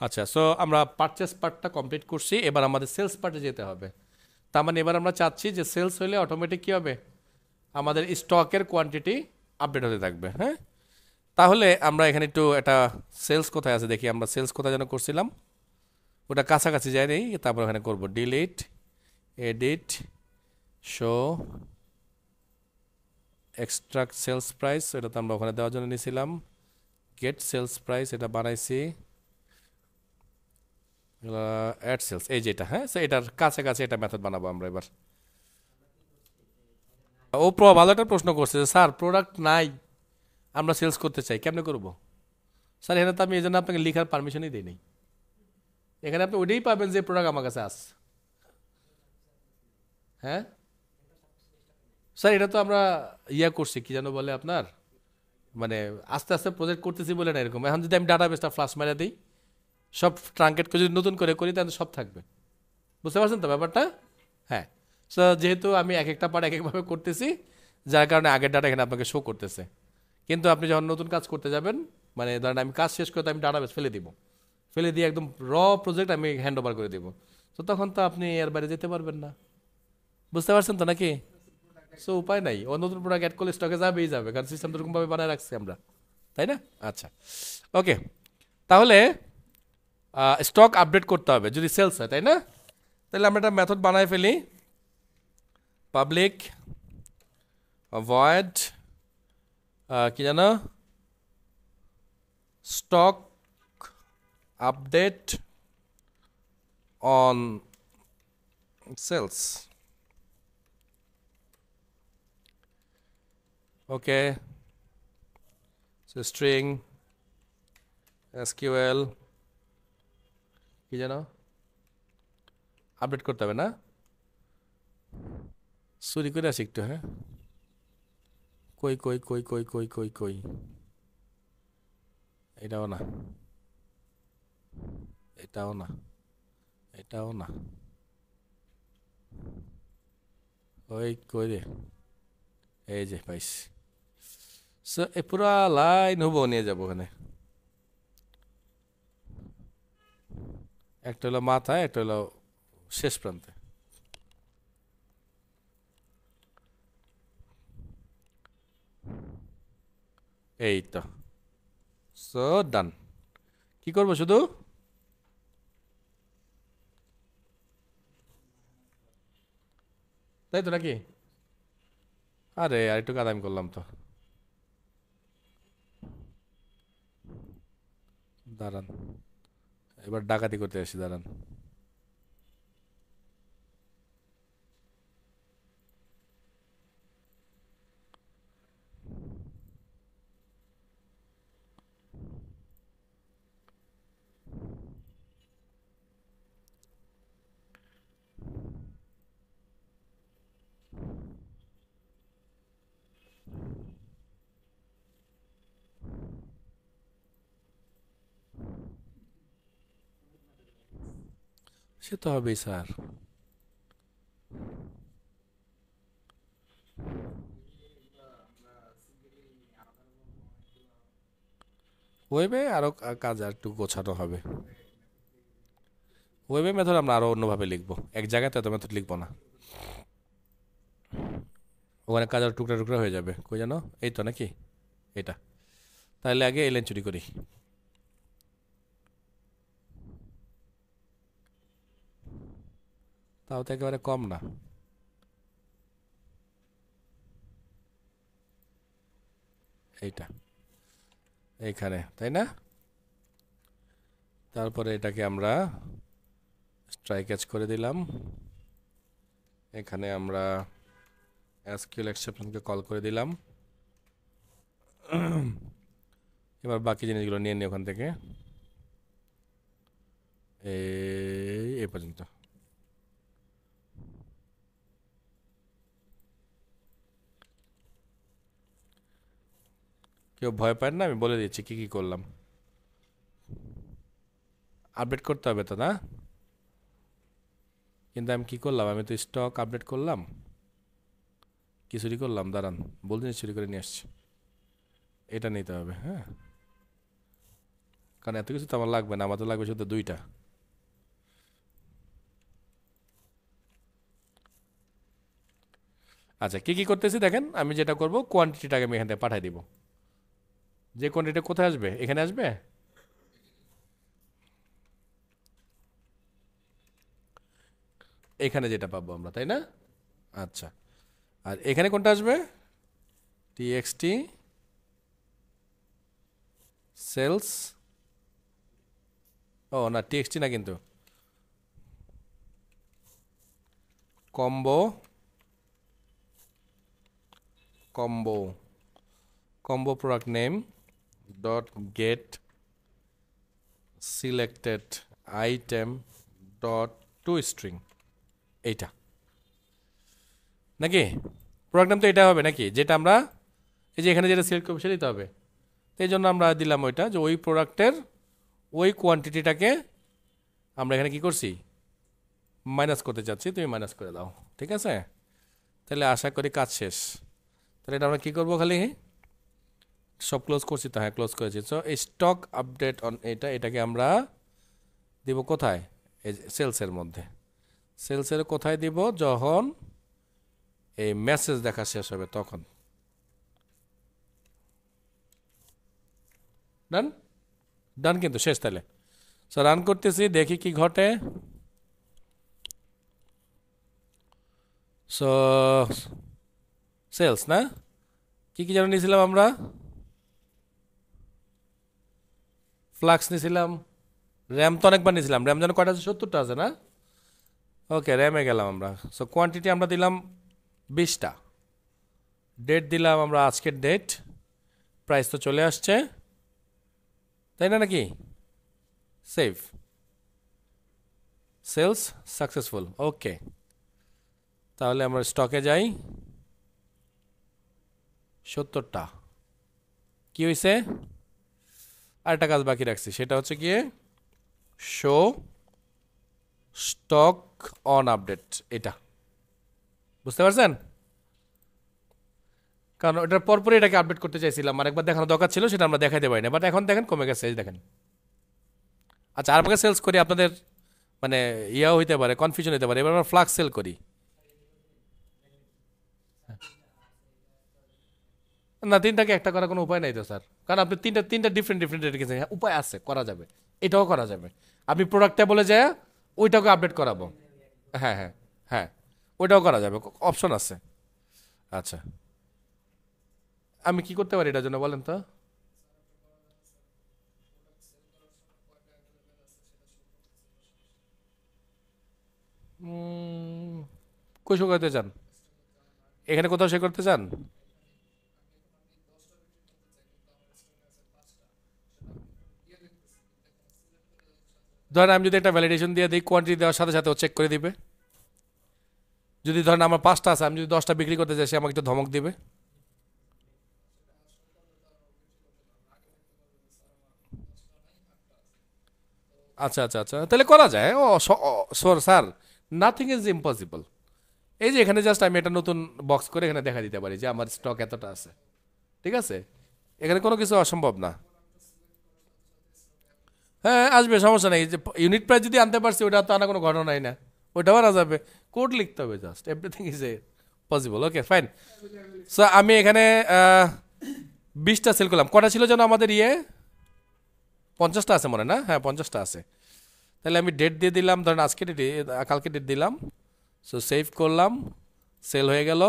আচ্ছা সো আমরা পারচেস পার্টটা কমপ্লিট করছি, এবার আমাদের সেলস পার্টে যেতে হবে। তার মানে এবার আমরা চাচ্ছি যে সেলস হলে অটোমেটিক কী হবে? আমাদের স্টকের কোয়ান্টিটি আপডেট হতে থাকবে হ্যাঁ? তাহলে আমরা এখানে একটু একটা সেলস কোথায় আছে দেখি, আমরা সেলস কোথায় যেন করছিলাম। ওটা কাছাকাছি যায় নেই, তারপর এখানে করব delete edit show extract sales price এটা তো আমরা ওখানে দেওয়ার জন্য নিয়েছিলাম। গেট সেলস প্রাইস এটা বানাইছি। অ্যাড সেলস এই যেটা হ্যাঁ? সো এটার কাছে কাছে এটা মেথড বানাবো আমরা এবার। ও প্র ভালো একটা প্রশ্ন করছে যে, স্যার প্রোডাক্ট নাই, আমরা সেলস করতে চাই, কেমনে করব? স্যার, এখানে তো আমি এই জন্য আপনাকে লেখার পারমিশনই দিই নাই। এখানে আপনি ওইটাই পাবেন যে প্রোডাক্ট আমার কাছে আস হ্যাঁ? স্যার, এটা তো আমরা ইয়া করছি, কি যেন বলে আপনার? মানে আস্তে আস্তে প্রজেক্ট করতেছি বলে না এরকম। এখন যদি আমি ডাটাবেসটা ফ্লাশ মারা দিই সব ট্রাঙ্কেট করে যদি নতুন করে করি, তাহলে সব থাকবে। বুঝতে পারছেন তো ব্যাপারটা? হ্যাঁ। সো যেহেতু আমি এক একটা পার্ট এক একভাবে করতেছি, যার কারণে আগের ডাটা এখানে আপনাকে শো করতেছে। কিন্তু আপনি যখন নতুন কাজ করতে যাবেন মানে ধরেন আমি কাজ শেষ করতে আমি ডাটাবেস ফেলে দিব। ফেলে দিয়ে একদম র প্রজেক্ট আমি হ্যান্ড ওভার করে দিব। তো তখন তো আপনি এর বাইরে যেতে পারবেন না। বুঝতে পারছেন তো নাকি? সো উপায় নাই। ও নতুন প্রোডাক্ট অ্যাড করলে স্টকে যাবেই যাবে, কারণ সিস্টেম তো এরকমভাবে বানায় রাখছি আমরা। তাই না? আচ্ছা। ওকে তাহলে স্টক আপডেট করতে হবে যদি সেলস হয় তাই না তাহলে আমরা একটা মেথড বানায় ফেলি পাবলিক ভয়েড কি জানো stock update on sales okay. So string sql কি জানো আপডেট করতে হবে না? চুরি করে আসি একটু হ্যাঁ? কই কই কই কই কই কই কই? এটাও না। এটাও না। এটাও না। ওই কই রে? এই যে পাইছি। সো পুরা লাইন হব, নিয়ে যাব ওখানে। একটা হলো মাথায় একটা হলো শেষ প্রান্তে। এই তো সো ডান কি করব শুধু? তাই তো নাকি? আরে আর একটু কাদামি করলাম তো। দাঁড়ান। এবার ডাকাতি করতে আসি দাঁড়ান। সে তো হবেই, স্যার। ওয়েবে আরও কাজ আর একটু গোছানো হবে। ওয়েবে মেথড আমরা আরও অন্যভাবে লিখব। এক জায়গায় তো এত মেথড লিখব না। ওখানে কাজ আর টুকরা টুকরা হয়ে যাবে। কই জানো? এই তো নাকি? এটা। তাহলে আগে এলেন চুরি করি। তাও তো একেবারে কম না। এইটা, এইখানে, তাই না? তারপরে এটাকে আমরা ট্রাই ক্যাচ করে দিলাম। এখানে আমরা এসকিউএল এক্সেপশনকে কল করে দিলাম। এবার বাকি জিনিসগুলো নিয়ে নিই ওখান থেকে। এই এ পর্যন্ত। কেউ ভয় পায় না, আমি বলে দিচ্ছি কী কী করলাম। আপডেট করতে হবে তো না? কিন্তু আমি কি করলাম? আমি তো স্টক আপডেট করলাম। কি চুরি করলাম? দাঁড়ান বলতে চুরি করে নিয়ে আসছি। এটা নিতে হবে হ্যাঁ? কারণ এত কিছু তো আমার লাগবে না, আমার তো লাগবে শুধু দুইটা। আচ্ছা কি কি করতেছি দেখেন, আমি যেটা করব কোয়ান্টিটিটাকে আমি এখান থেকে পাঠিয়ে দিব। যে কোয়ান্টিটি কোথায় আসবে? এখানে আসবে? এখানে যেটা পাবো আমরা, তাই না? আচ্ছা। আর এখানে কোনটা আসবে? টিএক্সটি সেলস ও, না টিএক্সটি না কিন্তু। Combo. Combo. Combo product name dot get selected item dot to string. এইটা। নাকি? নাম তো এটা হবে নাকি? যেটা আমরা এই যে এখানে যেটা সিলেক্ট করব সেটাই তো হবে। এই জন্য আমরা দিলাম ওইটা যে ওই প্রোডাক্টের ওই কোয়ান্টিটিটাকে আমরা এখানে কি করছি? মাইনাস করতে চাচ্ছি, তুমি মাইনাস করে দাও। ঠিক আছে? তাহলে আশা করি কাজ শেষ। তাহলে এটা আমরা কী করব খালি? সব ক্লোজ করছি তো হ্যাঁ ক্লোজ করেছি। সো স্টক আপডেট অন এটা, এটাকে আমরা দিব কোথায়? এই সেলসের মধ্যে। সেলসের কোথায় দিব? যখন এই মেসেজ দেখা শেষ হবে, তখন। ডান ডান কিন্তু, শেষ তাহলে। সো রান করতেছি, দেখি কি ঘটে। সো সেলস না? কি কি যেন নিয়েছিলাম আমরা? ফ্লাক্স নিয়েছিলাম র্যাম তো অনেকবার নিয়েছিলাম র্যাম যেন কয়টা আছে? সত্তরটা আছে না? ওকে র্যামে গেলাম আমরা। সো কোয়ান্টিটি আমরা দিলাম বিশটা। ডেট দিলাম আমরা আজকের ডেট প্রাইস তো চলে আসছে। তাই না নাকি? সেভ সেলস সাকসেসফুল ওকে তাহলে আমরা স্টকে যাই। সত্তরটা। কি হয়েছে আরেকটা কাজ বাকি রাখছি, সেটা হচ্ছে গিয়ে শো স্টক অন আপডেট এটা। বুঝতে পারছেন? কারণ ওটার পরপরই এটাকে আপডেট করতে চাইছিলাম আর একবার দেখানো দরকার ছিল, সেটা আমরা দেখাতে পারি না বাট এখন দেখেন কমে গেছে দেখেন। আচ্ছা আর আমাকে সেলস করি, আপনাদের মানে ইয়াও হইতে পারে কনফিউশন হতে পারে, এবার আমরা ফ্লাক্স সেল করি। না, তিনটাকে একটা করার কোনো উপায় নাই তো, স্যার। কারণ আপনি তিনটা তিনটা ডিফারেন্ট ডিফারেন্ট রেখেছেন হ্যাঁ উপায় আছে, করা যাবে। এটাও করা যাবে। আপনি প্রোডাক্টটা বলে যায় ওইটাকে আপডেট করাবো। হ্যাঁ হ্যাঁ হ্যাঁ ওইটাও করা যাবে। অপশন আছে। আচ্ছা। আমি কি করতে পারি এটার জন্য বলেন তো? কই চান? এখানে কোথাও সে করতে চান? ধরেন আমি যদি একটা ভ্যালিডেশন দিয়ে দিই কোয়ান্টিটি দেওয়ার সাথে সাথে ও চেক করে দিবে। যদি ধরেন আমার পাঁচটা আছে, আমি যদি দশটা বিক্রি করতে চাই, সে আমাকে একটু ধমক দিবে। আচ্ছা আচ্ছা আচ্ছা তাহলে করা যায়। ও সর স্যার নাথিং ইজ ইম্পসিবল এই যে এখানে জাস্ট আমি একটা নতুন বক্স করে এখানে দেখা দিতে পারি যে আমার স্টক এতটা আছে। ঠিক আছে? এখানে কোনো কিছু অসম্ভব না। হ্যাঁ আসবে, সমস্যা নেই। যে ইউনিট প্রাইস যদি আনতে পারছি, ওটা তো আনা কোনো ঘটনাই না। ওটাও আনা যাবে কোড লিখতে হবে just everything is a possible okay fine so আমি এখানে বিশটা সেল করলাম। কটা ছিল যেন আমাদের ইয়ে? পঞ্চাশটা আছে মনে না? হ্যাঁ পঞ্চাশটা আছে। তাহলে আমি ডেট দিয়ে দিলাম। ধরেন আজকে ডেট কালকে ডেট দিলাম। সো সেভ করলাম। সেল হয়ে গেল।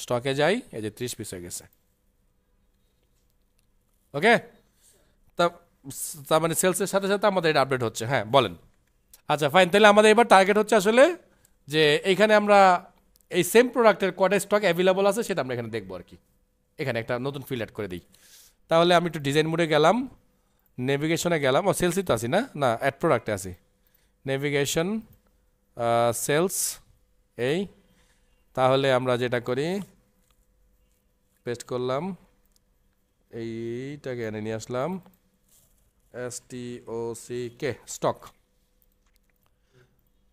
স্টকে যাই। এই যে ত্রিশ পিস হয়ে গেছে। ওকে তা তার মানে সেলসের সাথে সাথে আমাদের এটা আপডেট হচ্ছে। হ্যাঁ বলেন। আচ্ছা ফাইন তাহলে আমাদের এবার টার্গেট হচ্ছে আসলে যে এইখানে আমরা এই সেম প্রোডাক্টের কটা স্টক অ্যাভেলেবল আছে সেটা আমরা এখানে দেখব আর কি। এখানে একটা নতুন ফিল অ্যাড করে দিই। তাহলে আমি একটু ডিজাইন মোডে গেলাম নেভিগেশনে গেলাম। ও সেলসই তো আছি না? না অ্যাড প্রোডাক্টে আছি। নেভিগেশন সেলস এই। তাহলে আমরা যেটা করি পেস্ট করলাম। এইটাকে এনে নিয়ে আসলাম। S T O C K stock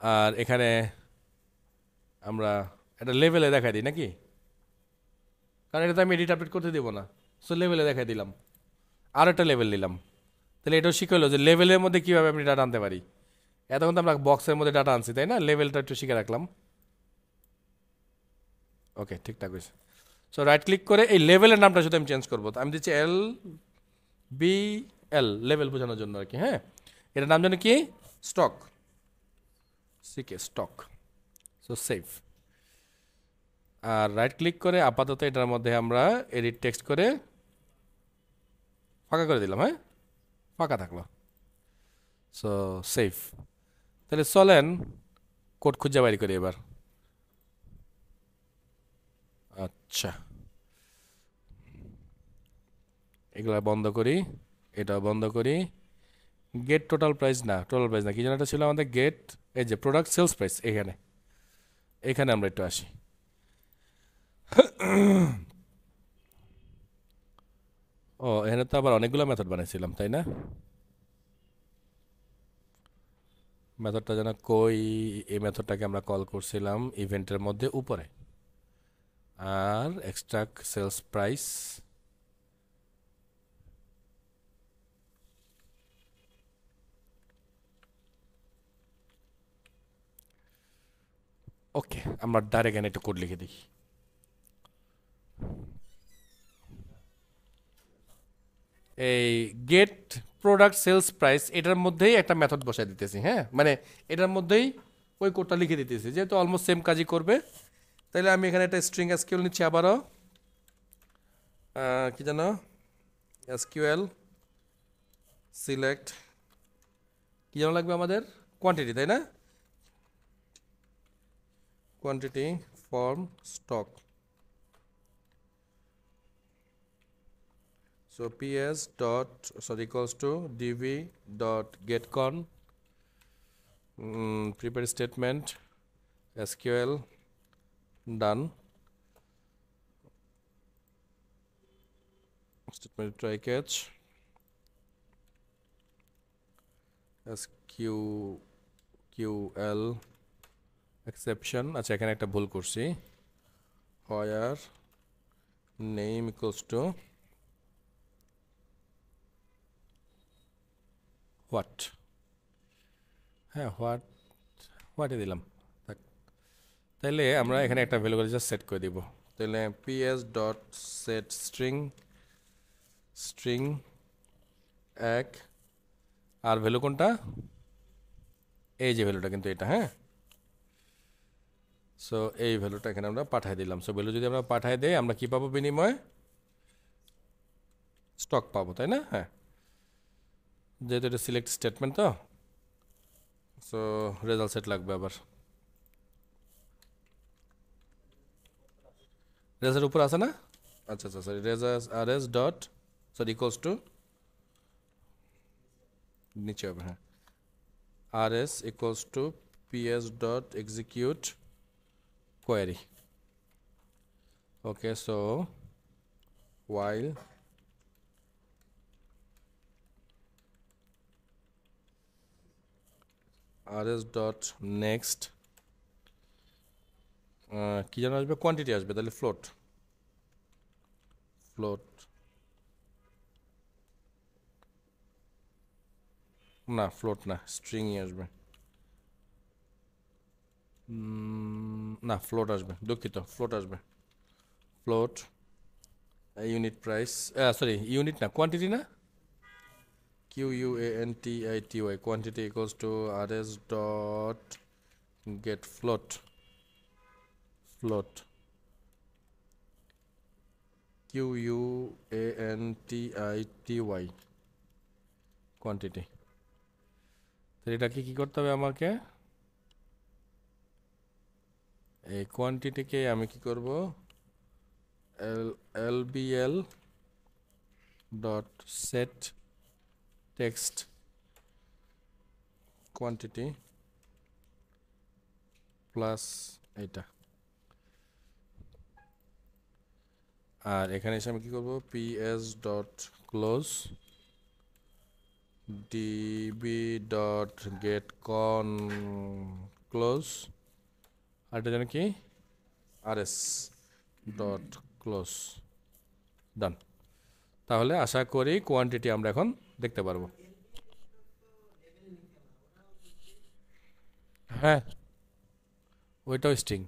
আর এখানে আমরা একটা লেভেলে দেখাই দিই, নাকি? কারণ এটা তো আমি এডিট আপডেট করতে দেবো না। সো লেভেলে দেখাই দিলাম। আর একটা লেভেল দিলাম তাহলে এটাও শিখে হলো যে লেভেলের মধ্যে কীভাবে আমি ডাটা আনতে পারি। এতক্ষণ তো আমরা বক্সের মধ্যে ডাটা আনছি, তাই না? লেভেলটা একটু শিখে রাখলাম। ওকে ঠিকঠাক হয়েছে। সো রাইট ক্লিক করে এই লেভেলের নামটা শুধু আমি চেঞ্জ করব। আমি দিচ্ছি এল বি এল লেভেল বোঝানোর জন্য আর কি হ্যাঁ? এটার নাম জানো কি? Stock CK stock so save আর রাইট ক্লিক করে আপাতত এটার মধ্যে আমরা এডিট টেক্সট করে ফাঁকা করে দিলাম হ্যাঁ? ফাঁকা থাকল। সো সেভ তাহলে চলেন কোড খুঁজে বাইর করি এবার। আচ্ছা। এগুলা বন্ধ করি। এটা বন্ধ করি। গেট টোটাল প্রাইস না টোটাল প্রাইস না। কি যেন ছিল আমাদের গেট এই যে প্রোডাক্ট সেলস প্রাইস এখানে। এখানে আমরা একটু আসি। ও, এখানে তো আবার অনেকগুলো মেথড বানাইছিলাম, তাই না? মেথডটা যেন কই, এই মেথডটাকে আমরা কল করছিলাম ইভেন্টের মধ্যে উপরে। আর এক্সট্রা সেলস প্রাইস ওকে আমরা ডাইরেক্ট এখানে একটু কোড লিখে দিই এই গেট প্রোডাক্ট সেলস প্রাইস এটার মধ্যেই একটা মেথড বসাই দিতেছি হ্যাঁ? মানে এটার মধ্যেই ওই কোডটা লিখে দিতেছি, যেহেতু অলমোস্ট সেম কাজই করবে। তাহলে আমি এখানে একটা স্ট্রিং এসকিউএল নিচ্ছি আবারও। কি জানো এসকিউএল সিলেক্ট কি যেন লাগবে আমাদের? কোয়ান্টিটি তাই না? Quantity form stock. So ps dot sorry equals to dv dot getcon. Mm, prepare statement sql done. Statement try catch. Sql exception আচ্ছা এখানে একটা ভুল করছি। Where name equals to what হ্যাঁ হোয়াট হোয়াটে দিলাম। থাক। তাইলে আমরা এখানে একটা ভ্যালু করে জাস্ট সেট করে দিব। তাহলে PS dot set string string এক। আর ভ্যালু কোনটা? এই যে ভ্যালুটা কিন্তু এটা হ্যাঁ? সো এই ভ্যালুটা এখানে আমরা পাঠিয়ে দিলাম। সো ভ্যালু যদি আমরা পাঠিয়ে দেই, আমরা কি পাবো বিনিময়ে? স্টক পাবো, তাই না? হ্যাঁ। যেহেতু এটা সিলেক্ট স্টেটমেন্ট তো সো রেজাল্ট সেট লাগবে আবার। রেজাল্ট উপর আছে না? আচ্ছা আচ্ছা sorry রেজাস R S dot sorry equals to নিচে হবে হ্যাঁ। R S equals to PS dot execute query. Okay so while rs dot next ah, কি যেন আসবে? কোয়ান্টিটি আসবে তাহলে ফ্লোট ফ্লোট না ফ্লোট না স্ট্রিংই আসবে। উম, না ফ্লোট আসবে, দুঃখিত ফ্লোট আসবে। Float unit price sorry unit না কোয়ান্টিটি না? Q U A N T I T Y quantity equals to R S dot get float float Q U A N T I T Y quantity তো এটাকে কী করতে হবে আমাকে? এই কোয়ান্টিটিকে আমি কি করব? L L B L dot set text quantity plus এটা আর এখানে এসে আমি কি করব? PS dot close DB dot get con close আর এটা যেন কি R S dot close done তাহলে আশা করি কোয়ান্টিটি আমরা এখন দেখতে পারব। হ্যাঁ ওইটাও স্ট্রিং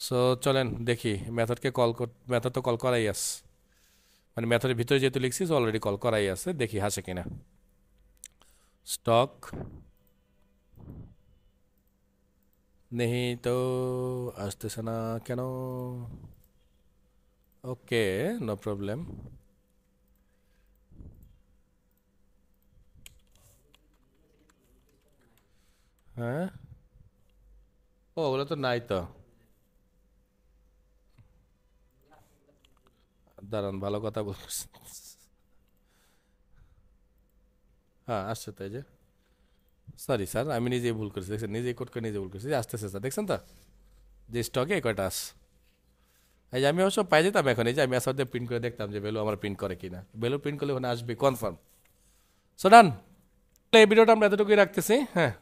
সো চলেন দেখি ম্যাথডকে কল কর তো কল করাই আস মানে ম্যাথডের ভিতরে যেহেতু লিখছিস অলরেডি কল করাই আছে। দেখি হাসে কিনা। স্টক নেহি তো আসতেছে না কেন ওকে নো প্রবলেম হ্যাঁ ও ওগুলো তো নাই তো দাঁড়ান ভালো কথা বলছি হ্যাঁ আসছে তো এই যে সরি স্যার আমি নিজেই ভুল করেছি। দেখছেন, নিজেই কোট করে নিজে ভুল করেছি। আসতেছে স্যার দেখছেন তো? যে স্টকে কয়টা আস এই যে আমি অবশ্য পাই যেতাম এখন, এই যে আমি আসার দিয়ে প্রিন্ট করে দেখতাম যে ভ্যালু আমার প্রিন্ট করে কিনা। ভ্যালু প্রিন্ট করলে ওখানে আসবে কনফার্ম সো ডান এই ভিডিওটা আমরা এতটুকুই রাখতেছি হ্যাঁ।